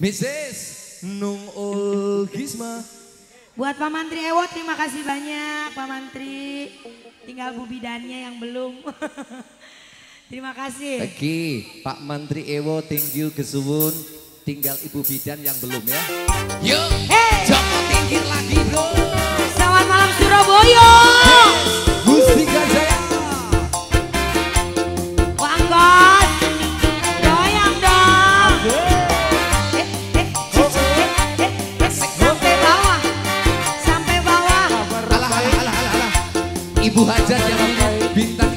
Mrs. Nung Olgisma. Buat Pak Mantri Ewo terima kasih banyak Pak Mantri. Tinggal Bu Bidannya yang belum. terima kasih. Oke, Pak Menteri Ewo thank you kesuwun. Tinggal Ibu Bidan yang belum ya. Yuk, Hey. Joko tingkir lagi bro. Selamat malam Surabaya. Mustika Ibu Hajat yang bintang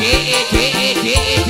J A J A J A J.